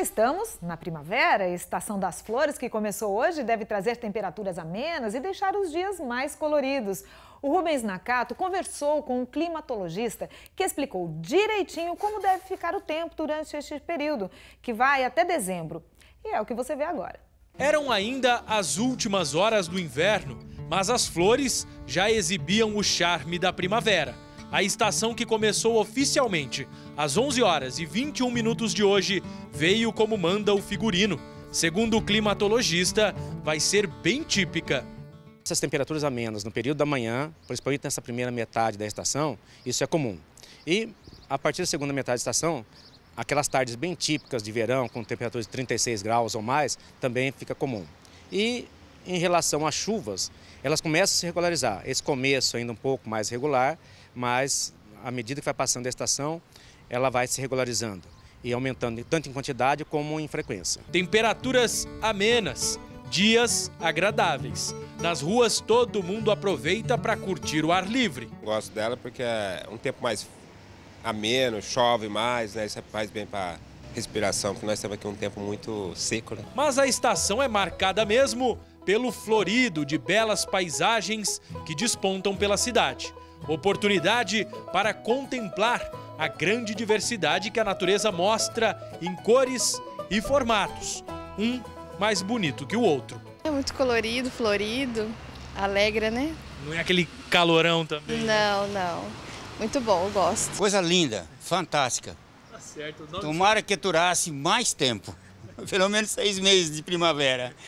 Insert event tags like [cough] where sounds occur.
Já estamos na primavera, estação das flores que começou hoje deve trazer temperaturas amenas e deixar os dias mais coloridos. O Rubens Nakato conversou com um climatologista que explicou direitinho como deve ficar o tempo durante este período, que vai até dezembro. E é o que você vê agora. Eram ainda as últimas horas do inverno, mas as flores já exibiam o charme da primavera. A estação que começou oficialmente às 11 horas e 21 minutos de hoje veio como manda o figurino. Segundo o climatologista, vai ser bem típica. Essas temperaturas amenas no período da manhã, principalmente nessa primeira metade da estação, isso é comum. E a partir da segunda metade da estação, aquelas tardes bem típicas de verão, com temperaturas de 36 graus ou mais, também fica comum. E em relação às chuvas, elas começam a se regularizar. Esse começo ainda um pouco mais regular, mas à medida que vai passando a estação, ela vai se regularizando e aumentando tanto em quantidade como em frequência. Temperaturas amenas, dias agradáveis. Nas ruas todo mundo aproveita para curtir o ar livre. Gosto dela porque é um tempo mais ameno, chove mais, né? Isso faz bem para respiração, porque nós temos aqui um tempo muito seco. Né? Mas a estação é marcada mesmo pelo florido de belas paisagens que despontam pela cidade. Oportunidade para contemplar a grande diversidade que a natureza mostra em cores e formatos, um mais bonito que o outro. É muito colorido, florido, alegre, né? Não é aquele calorão também? Né? Não, não. Muito bom, eu gosto. Coisa linda, fantástica. Tá certo. Tomara que durasse mais tempo. [laughs] Pelo menos seis meses de primavera.